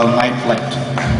a night flight.